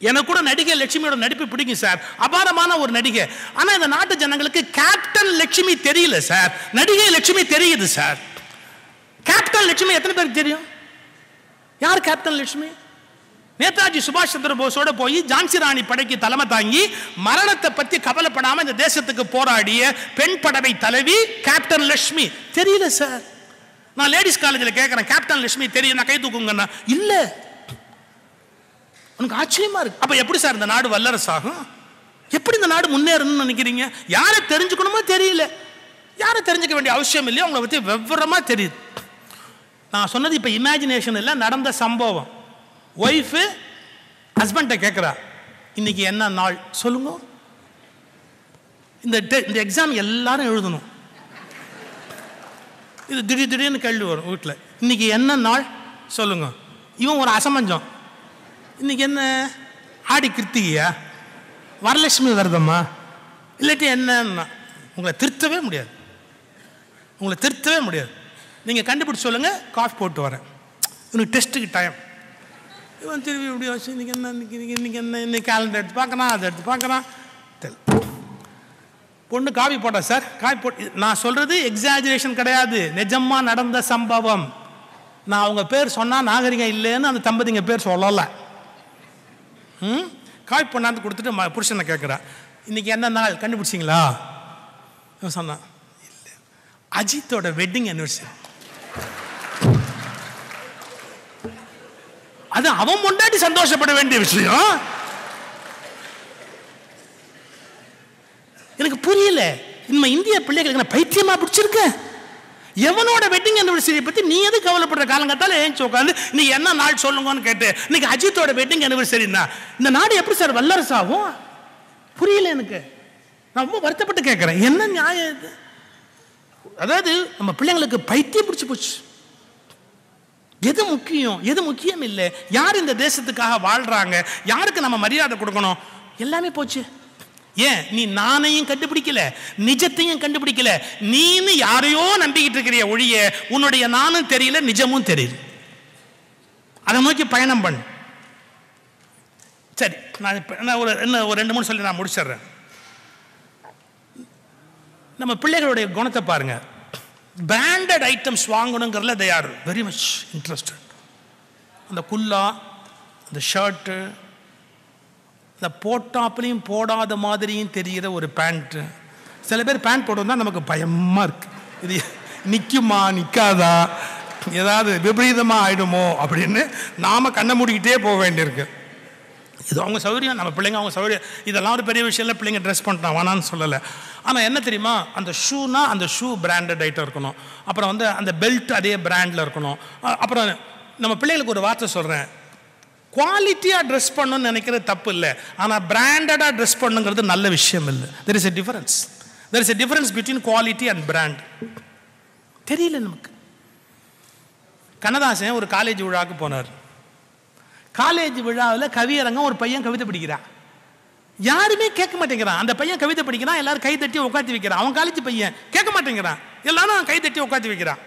எனக்கு கூட நடிகை லட்சுமியோட நடிப்பு பிடிக்கும் சார் அபாரமான ஒரு நடிகை. ஆனால் இந்த நாட்டு ஜனங்களுக்கு கேப்டன் லட்சுமி தெரியல சார் நடிகை லட்சுமி தெரியுது சார் கேப்டன் லட்சுமி எத்தனை பேருக்கு தெரியும்? யார் கேப்டன் லட்சுமி? நேதாஜி சுபாஷ் சந்திர போஸோட போய் ஜான்சி ராணி படைக்கு தலைமை தாங்கி மரணத்தை பற்றி கவலைப்படாமல் இந்த தேசத்துக்கு போராடிய பெண் படவை தலைவி கேப்டன் லட்சுமி. தெரியல சார் நான் லேடிஸ் காலேஜில் கேட்குறேன் கேப்டன் லட்சுமி தெரியும் நான் கை தூக்குங்கண்ணா. இல்லை. உனக்கு ஆச்சரியமா இருக்கு. அப்ப எப்படி சார் இந்த நாடு வல்லரசு ஆகும்? எப்படி இந்த நாடு முன்னேறணும்னு நினைக்கிறீங்க? யாரை தெரிஞ்சுக்கணுமோ தெரியல. யாரை தெரிஞ்சுக்க வேண்டிய அவசியம் இல்லையோ? அவங்கள பற்றி விவரமாக தெரியுது. நான் சொன்னது இப்போ இமேஜினேஷன் இல்லை நடந்த சம்பவம். ஒய்ஃபு ஹஸ்பண்ட்டை கேட்குறா இன்னைக்கு என்ன நாள்? சொல்லுங்க. இந்த இந்த எக்ஸாம் எல்லாரும் எழுதணும். இது திடீர் திடீர்னு கேள்வி வரும் வீட்டில் இன்னைக்கு என்ன நாள்? சொல்லுங்க. இவன் ஒரு அசமஞ்சம். இன்னைக்கு என்ன? ஆடி கிருத்திகையா? வரலட்சுமி வருதம்மா? இல்லாட்டி என்னன்னா உங்களை திருத்தவே முடியாது. உங்களை திருத்தவே முடியாது. நீங்கள் கண்டுபிடிச்ச சொல்லுங்கள் காஃபி போட்டு வரேன். இவனுக்கு டெஸ்ட்டுக்கு டைம் இவன் திரும்பி இப்படி வச்சு இன்றைக்கி என்ன இன்றைக்கி இன்னைக்கு என்ன இன்றைக்கி கேலண்டர் எடுத்து பார்க்கறான் அதை எடுத்து பார்க்கறான். தெரியல பொண்ணு காஃபி போட்டா சார் காஃபி போட்டு நான் சொல்கிறது எக்ஸாஜுரேஷன் கிடையாது. நிஜமாக நடந்த சம்பவம். நான் அவங்க பேர் சொன்னால் நாகரிகம் இல்லைன்னு அந்த தம்பதிங்க பேர் சொல்லலை. ம்? காய் பொண்ணாந்து கொடுத்துட்டு ம- புருஷனை கேட்குறான் இன்றைக்கி என்ன நாள்? கண்டுபிடிச்சிங்களா? சொன்னான் இல்லை அஜித்தோட வெட்டிங் அனிவர்சரி அது அவன் முன்னாடி சந்தோஷப்பட வேண்டிய விஷயம். எனக்கு புரியல. நம்ம இந்திய பிள்ளைகளுக்கு நான் பைத்தியமா பிடிச்சிருக்கேன். எவனோட வெட்டிங் anniversary பற்றி நீ எது கவலைப்படுற? காலங்கத்தால் ஏஞ்சி உட்காந்து நீ என்ன நாள் சொல்லுங்கன்னு கேட்டு இன்னைக்கு அஜித்தோட வெட்டிங் anniversaryனா இந்த நாடு எப்படி சார் வல்லரசு ஆகும் புரியல எனக்கு. நான் ரொம்ப வருத்தப்பட்டு கேட்குறேன் என்ன நியாயம் இது? அதாவது நம்ம பிள்ளைங்களுக்கு பைத்தியம் பிடிச்சி போச்சு. எது முக்கியம்? எது முக்கியம் இல்லை? யார் இந்த தேசத்துக்காக வாழ்கிறாங்க யாருக்கு நம்ம மரியாதை கொடுக்கணும்? எல்லாமே போச்சு. ஏன்? நீ நானையும் கண்டுபிடிக்கல நிஜத்தையும் கண்டுபிடிக்கல. நீன்னு யாரையோ நம்பிக்கிட்டு இருக்கிறிய ஒழிய உன்னுடைய நானும் தெரியல நிஜமும் தெரியல அதை நோக்கி பயணம் பண்ணு. சரி நான் இப்போ நான் ஒரு என்ன ஒரு ரெண்டு மூணு சொல்லி நான் முடிச்சிடுறேன். நம்ம பிள்ளைகளுடைய குணத்தை பாருங்க. Branded items வாங்கணுங்கிறதுல they are very much interested அந்த குல்லா அந்த ஷர்ட்டு இந்த போட்டாப்புலையும் போடாத மாதிரியும் தெரிகிற ஒரு பேண்ட்டு சில பேர் பேண்ட் போட்டோம்னா நமக்கு பயமாக இருக்குது இது நிற்குமா நிற்காதா ஏதாவது விபரீதமாக ஆகிடுமோ அப்படின்னு நாம் கண்ணை மூடிக்கிட்டே போக வேண்டியிருக்கு. இது அவங்க சௌகரியம் நம்ம பிள்ளைங்க அவங்க சௌகரியம். இதெல்லாம் ஒரு பெரிய விஷயம் இல்லை பிள்ளைங்க ட்ரெஸ் பண்ணிட்டான் வேணான்னு சொல்லலை. ஆனால் என்ன தெரியுமா? அந்த ஷூனா அந்த ஷூ பிராண்டட் ஐட்டம் இருக்கணும். அப்புறம் வந்து அந்த பெல்ட் அதே பிராண்டில் இருக்கணும். அப்புறம் நம்ம பிள்ளைங்களுக்கு ஒரு வார்த்தை சொல்கிறேன் குவாலிட்டியாக ட்ரெஸ் பண்ணணும்னு நினைக்கிறது தப்பு இல்லை. ஆனால் பிராண்டடாக ட்ரெஸ் பண்ணுங்கிறது நல்ல விஷயம் இல்லை. There is a difference there is a difference between quality and brand தெரியல நமக்கு. கண்ணதாசன் ஒரு காலேஜ் விழாவுக்கு போனார். காலேஜ் விழாவில் கவியரங்கம் ஒரு பையன் கவிதை படிக்கிறான். யாருமே கேட்க மாட்டேங்கிறான். அந்த பையன் கவிதை படிக்கிறான் எல்லாரும் கை தட்டி உட்காந்து வைக்கிறான். அவன் காலேஜ் பையன். கேட்க மாட்டேங்கிறான். எல்லாரும் கை தட்டி உட்காந்து வைக்கிறான்.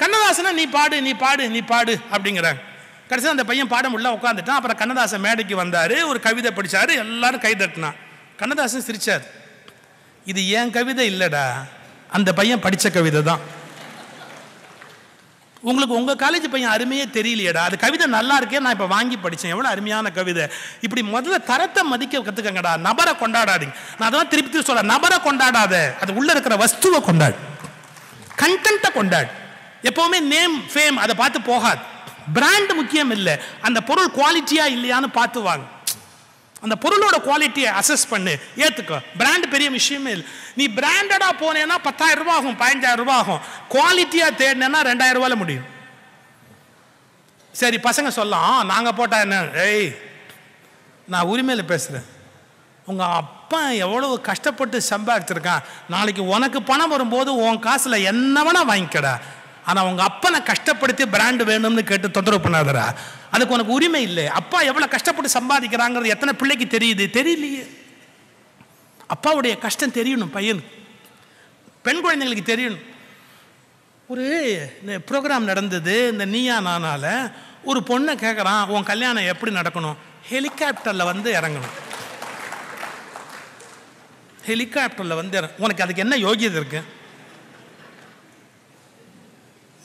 கண்ணதாசனா நீ பாடு நீ பாடு நீ பாடு அப்படிங்கிறாங்க. கடைசியில் அந்த பையன் பாடம் உள்ள உட்காந்துட்டான் அப்புறம் கண்ணதாசன் மேடைக்கு வந்தார். ஒரு கவிதை படித்தார் எல்லாரும் கை தட்டினான். கண்ணதாசன் சிரித்தார் இது என் கவிதை இல்லைடா. அந்த பையன் படித்த கவிதை தான். உங்களுக்கு உங்கள் காலேஜ் பையன் அருமையே தெரியலையேடா. அது கவிதை நல்லா இருக்கே நான் இப்போ வாங்கி படித்தேன் எவ்வளோ அருமையான கவிதை. இப்படி முதல்ல தரத்தை மதிக்க கற்றுக்கங்கடா நபரை கொண்டாடாதீங்க. நான் அதான் திருப்பி திருப்பி சொல்றேன். நபரை கொண்டாடாத. அது உள்ளே இருக்கிற வஸ்துவை கொண்டாடு. கண்டென்ட்டை கொண்டாடு. எப்போவுமே நேம் ஃபேம் அதை பார்த்து போகாது. பிராண்ட் முக்கியம் இல்லை. அந்த பொருள் குவாலிட்டியா இல்லையான்னு பார்த்து வாங்க. அந்த பொருளோட குவாலிட்டியை அசஸ் பண்ணு. ஏத்துக்கோ. பிராண்ட் பெரிய விஷயமே இல்லை. நீ பிராண்டடா போனேன்னா பத்தாயிரம் ரூபா ஆகும் பதினஞ்சாயிரம் ரூபா ஆகும். குவாலிட்டியா தேடினேன்னா ரெண்டாயிரம் ரூபாயில முடியும். சரி பசங்க சொல்லலாம். நாங்க போட்டா என்ன? ஏய் நான் உரிமையில் பேசுறேன். உங்க அப்பா எவ்வளவு கஷ்டப்பட்டு சம்பாதிச்சிருக்கான் நாளைக்கு உனக்கு பணம் வரும்போது உன் காசுல என்ன வேணா வாங்கிக்கடா. ஆனால் அவங்க அப்பனை கஷ்டப்படுத்தி பிராண்ட் வேணும்னு கேட்டு தொந்தரவு பண்ணாதரா அதுக்கு உனக்கு உரிமை இல்லை. அப்பா எவ்வளோ கஷ்டப்பட்டு சம்பாதிக்கிறாங்கிறது எத்தனை பிள்ளைக்கு தெரியுது? தெரியலையே. அப்பாவுடைய கஷ்டம் தெரியணும் பையன். பெண் குழந்தைங்களுக்கு தெரியணும். ஒரு ப்ரோக்ராம் நடந்தது இந்த நீயா நானால ஒரு பொண்ணை கேட்குறான் உன் கல்யாணம் எப்படி நடக்கணும்? ஹெலிகாப்டரில் வந்து இறங்கணும். ஹெலிகாப்டரில் வந்து இறங்க உனக்கு அதுக்கு என்ன யோகியதை இருக்குது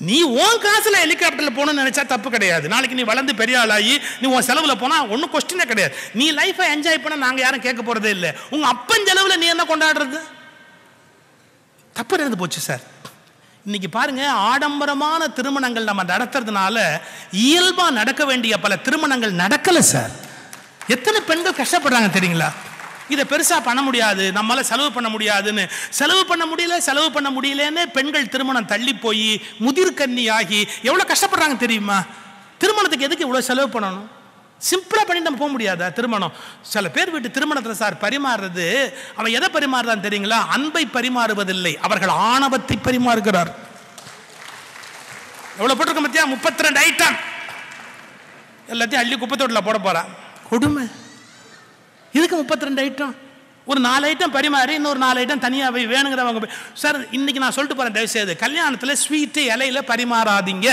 நீ உன் காசுல ஹெலிகாப்டரில் போகணும்னு நினைச்சா தப்பு கிடையாது. நாளைக்கு நீ வளர்ந்து பெரிய ஆளாகி நீ உன் செலவில் போனால் ஒன்றும் கொஸ்டினே கிடையாது. நீ லைஃப்பை என்ஜாய் பண்ண நாங்கள் யாரும் கேட்க போகிறதே இல்லை. உங்கள் அப்பன் செலவில் நீ என்ன கொண்டாடுறது? தப்பு நடந்து போச்சு சார் இன்னைக்கு பாருங்க ஆடம்பரமான திருமணங்கள் நம்ம நடத்துறதுனால இயல்பா நடக்க வேண்டிய பல திருமணங்கள் நடக்கல சார் எத்தனை பெண்கள் கஷ்டப்படுறாங்க தெரியுங்களா? இதை பெருசா பண்ண முடியாது. நம்மளால் செலவு பண்ண முடியாதுன்னு. செலவு பண்ண முடியல செலவு பண்ண முடியலன்னு பெண்கள் திருமணம் தள்ளி போய் முதிர்கன்னி ஆகி எவ்வளவு கஷ்டப்படுறாங்க தெரியுமா? திருமணத்துக்கு எதுக்கு இவ்வளவு செலவு பண்ணணும்? சிம்பிளாக பண்ணி நம்ம போக முடியாதா திருமணம்? சில பேர் வீட்டு திருமணத்தில் சார் பரிமாறுறது அவன் எதை பரிமாறுறான் தெரியுங்களா? அன்பை பரிமாறுவதில்லை. அவர்கள் ஆணவத்தை பரிமாறுகிறார். எவ்வளோ போட்டிருக்க மத்தியா முப்பத்தி ரெண்டு ஐட்டம் எல்லாத்தையும் அள்ளி குப்பத்தோட்டில் போட போறான் கொடுமை. இதுக்கு முப்பத்தி ரெண்டு ஐட்டம் ஒரு நாலு ஐட்டம் பரிமாறி இன்னொரு நாலு ஐட்டம் தனியாக போய் வேணுங்கிறவங்க சார் இன்னைக்கு நான் சொல்லிட்டு போகிறேன் தயவுசெய்து. கல்யாணத்தில் ஸ்வீட்டு இலையில பரிமாறாதீங்க.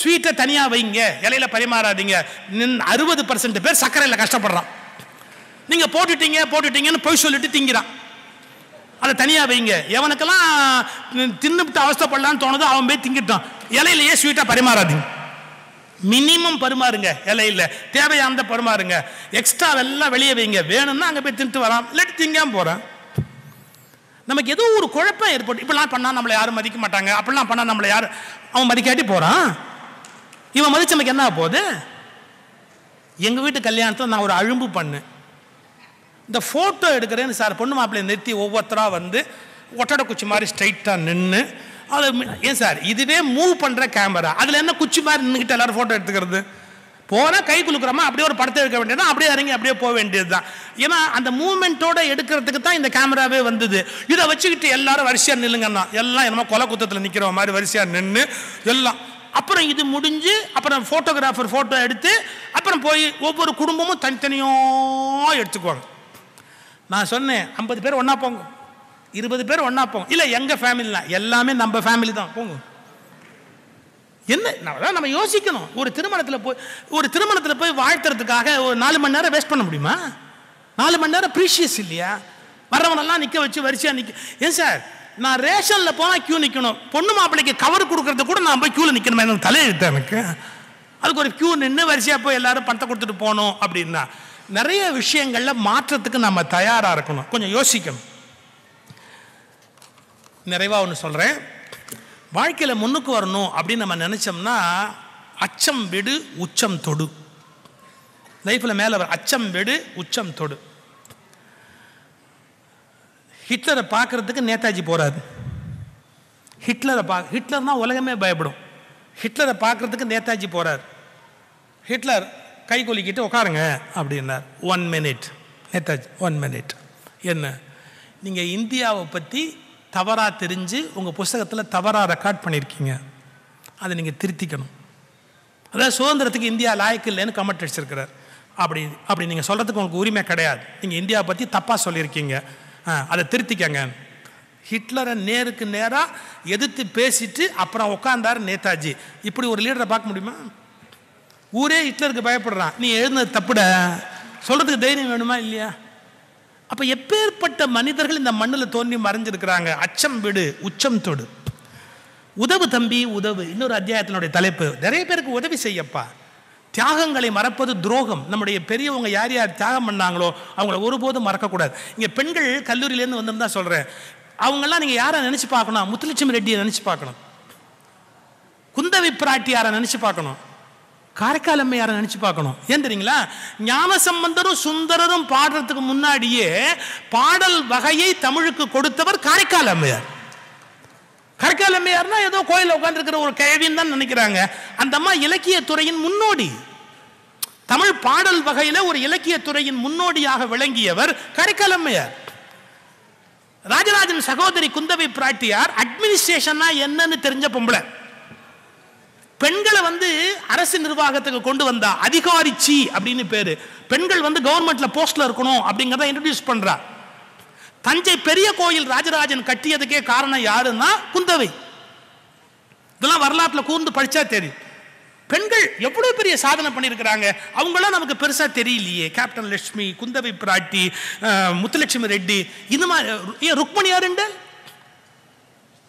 ஸ்வீட்டை தனியாக வைங்க இலையில பரிமாறாதீங்க. அறுபது பர்சன்ட் பேர் சர்க்கரையில் கஷ்டப்படுறான். நீங்கள் போட்டுட்டீங்க போட்டுட்டீங்கன்னு போய் சொல்லிட்டு திங்கிறான். அதை தனியாக வைங்க. எவனுக்கெல்லாம் தின்னுட்டு அவஸ்தப்படலான்னு தோணுதோ அவன் போய் திங்கிட்டான். இலையிலேயே ஸ்வீட்டாக பரிமாறாதீங்க. மினிமம் பருமாறுங்க இலை இல்லை தேவையானத பருமாறுங்க. எக்ஸ்ட்ரா எல்லாம் வெளியே வைங்க. வேணும்னா அங்கே போய் தின்ட்டு வரான் இல்லாட்டி திங்காமல் போகிறேன் நமக்கு ஏதோ ஒரு குழப்பம் ஏற்பட்டு இப்படிலாம் பண்ணால் நம்மளை யாரும் மதிக்க மாட்டாங்க. அப்படிலாம் பண்ணால் நம்மளை யார் அவன் மதிக்காட்டி போகிறான் இவன் மதிச்சு நமக்கு என்ன போகுது? எங்கள் வீட்டு கல்யாணத்தில் நான் ஒரு அழும்பு பண்ணேன். இந்த ஃபோட்டோ எடுக்கிறேன்னு சார் பொண்ணு மாப்பிள்ளையை நிறுத்தி ஒவ்வொருத்தராக வந்து ஒட்டடை குச்சி மாதிரி ஸ்ட்ரைட்டாக நின்று அது ஏன் சார்? இதுவே மூவ் பண்ணுற கேமரா அதில் என்ன குச்சி மாதிரி நின்றுக்கிட்டு எல்லாரும் ஃபோட்டோ எடுத்துக்கிறது? போனால் கை குலுக்குறோமா? அப்படியே ஒரு படத்தை எடுக்க வேண்டியது அப்படியே இறங்கி அப்படியே போக வேண்டியது தான் ஏன்னா அந்த மூமெண்ட்டோட எடுக்கிறதுக்கு தான் இந்த கேமராவே வந்தது. இதை வச்சுக்கிட்டு எல்லாரும் வரிசையாக நில்லுங்கண்ணா எல்லாம் என்னமோ கொலை குத்தத்தில் நிற்கிற மாதிரி வரிசையாக நின்று எல்லாம். அப்புறம் இது முடிஞ்சு அப்புறம் ஃபோட்டோகிராஃபர் ஃபோட்டோ எடுத்து அப்புறம் போய் ஒவ்வொரு குடும்பமும் தனித்தனியாக எடுத்துக்குவாங்க. நான் சொன்னேன் ஐம்பது பேர் ஒன்றா போங்க. இருபது பேர் ஒன்றா போங்க இல்லை எங்கள் ஃபேமிலிலாம் எல்லாமே நம்ம ஃபேமிலி தான். போங்க. என்ன? நான் அதான் நம்ம யோசிக்கணும். ஒரு திருமணத்தில் போய் ஒரு திருமணத்தில் போய் வாழ்த்துறதுக்காக ஒரு நாலு மணி நேரம் வேஸ்ட் பண்ண முடியுமா? நாலு மணி நேரம் ப்ரீஷியஸ் இல்லையா? வர்றவனெல்லாம் நிற்க வச்சு வரிசையாக நிற்க ஏன் சார் நான் ரேஷனில் போனால் க்யூ நிற்கணும் பொண்ணு மாப்பிள்ளைக்கு கவர் கொடுக்கறது கூட நான் போய் க்யூவில் நிற்கணுமா எனக்கு தலையெழுத்து எனக்கு. அதுக்கு ஒரு க்யூ நின்று வரிசையாக போய் எல்லாரும் பணத்தை கொடுத்துட்டு போகணும் அப்படின்னா நிறைய விஷயங்களில் மாற்றத்துக்கு நம்ம தயாராக இருக்கணும். கொஞ்சம் யோசிக்கணும். நிறைவாக ஒன்று சொல்கிறேன் வாழ்க்கையில் முன்னுக்கு வரணும் அப்படின்னு நம்ம நினச்சோம்னா அச்சம் விடு உச்சம் தொடு. லைஃப்பில் மேலே வர அச்சம் விடு உச்சம் தொடு. ஹிட்லரை பார்க்கறதுக்கு நேதாஜி போகிறாரு ஹிட்லரை பா ஹிட்லர்னால் உலகமே பயப்படும். ஹிட்லரை பார்க்கறதுக்கு நேதாஜி போகிறார் ஹிட்லர் கை கொலிக்கிட்டு உட்காருங்க அப்படின்னார். One minute Netaji one minute என்ன? நீங்கள் இந்தியாவை பற்றி தவறாக தெரிஞ்சு உங்கள் புஸ்தகத்தில் தவறாக ரெக்கார்ட் பண்ணியிருக்கீங்க. அதை நீங்கள் திருத்திக்கணும். அதாவது சுதந்திரத்துக்கு இந்தியா லாயக்கு இல்லைன்னு கமெண்ட் அடிச்சிருக்கிறார். அப்படி அப்படி நீங்கள் சொல்கிறதுக்கு உங்களுக்கு உரிமை கிடையாது. நீங்கள் இந்தியாவை பற்றி தப்பாக சொல்லியிருக்கீங்க. ஆ, அதை திருத்திக்கங்க. ஹிட்லரை நேருக்கு நேராக எதிர்த்து பேசிட்டு அப்புறம் உட்காந்தார் நேதாஜி. இப்படி ஒரு லீடரை பார்க்க முடியுமா? ஊரே ஹிட்லருக்கு பயப்படுறான். நீ எழுந்தது தப்புட. சொல்கிறதுக்கு தைரியம் வேணுமா இல்லையா? அப்போ எப்பேற்பட்ட மனிதர்கள் இந்த மண்ணில் தோன்றி மறைஞ்சிருக்கிறாங்க? அச்சம் விடு உச்சம் தொடு. உதவு தம்பி உதவு. இன்னொரு அத்தியாயத்தினுடைய தலைப்பு. நிறைய பேருக்கு உதவி செய்யப்பா. தியாகங்களை மறப்பது துரோகம். நம்முடைய பெரியவங்க யார் யார் தியாகம் பண்ணாங்களோ அவங்கள ஒருபோதும் மறக்கக்கூடாது. இங்கே பெண்கள் கல்லூரியிலேருந்து வந்திருந்தா சொல்கிறேன் அவங்கெல்லாம் நீங்கள் யாரை நினச்சி பார்க்கணும்? முத்துலட்சுமி ரெட்டியை நினச்சி பார்க்கணும். குந்தவி பிராட்டியாரை நினச்சி பார்க்கணும். காரைக்கால் அம்மையாரை நினச்சி பார்க்கணும். ஏன் தெரியுங்களா? ஞானசம்பந்தரும் சுந்தரரும் பாடுறதுக்கு முன்னாடியே பாடல் வகையை தமிழுக்கு கொடுத்தவர் காரைக்கால் அம்மையார். காரைக்கால் அம்மையார்னா ஏதோ கோயிலில் உட்காந்துருக்கிற ஒரு கிழவின்னு தான் நினைக்கிறாங்க. அந்த அம்மா இலக்கிய துறையின் முன்னோடி. தமிழ் பாடல் வகையில ஒரு இலக்கிய துறையின் முன்னோடியாக விளங்கியவர் காரைக்கால் அம்மையார். ராஜராஜன் சகோதரி குந்தவை பிராட்டியார் அட்மினிஸ்ட்ரேஷன்னா என்னன்னு தெரிஞ்ச பொம்பளை. பெண்களை வந்து அரசு நிர்வாகத்துக்கு கொண்டு வந்தா அதிகாரி அப்படின்னு பேரு. பெண்கள் வந்து கவர்மெண்ட்ல போஸ்ட்ல இருக்கணும் அப்படிங்கிறத இன்ட்ரடியூஸ் பண்றா. தஞ்சை பெரிய கோயில் ராஜராஜன் கட்டியதுக்கே காரணம் யாருன்னா குந்தவை. இதெல்லாம் வரலாற்றில் கூர்ந்து படிச்சா தெரியும். பெண்கள் எவ்வளவு பெரிய சாதனை பண்ணியிருக்கிறாங்க? அவங்களாம் நமக்கு பெருசா தெரியலையே. கேப்டன் லட்சுமி குந்தவை பிராட்டி முத்துலட்சுமி ரெட்டி இந்த மாதிரி ஏன் ருக்மணியாருண்டு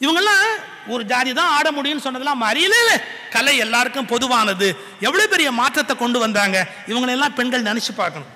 இவங்கெல்லாம் ஒரு ஜாதி தான் ஆட முடியும்னு சொன்னதெல்லாம் மறியல இல்லை. கலை எல்லாருக்கும் பொதுவானது. எவ்வளோ பெரிய மாற்றத்தை கொண்டு வந்தாங்க. இவங்களெல்லாம் பெண்கள் நினச்சி பார்க்கணும்.